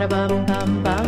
Ba-da-bum-bum-bum.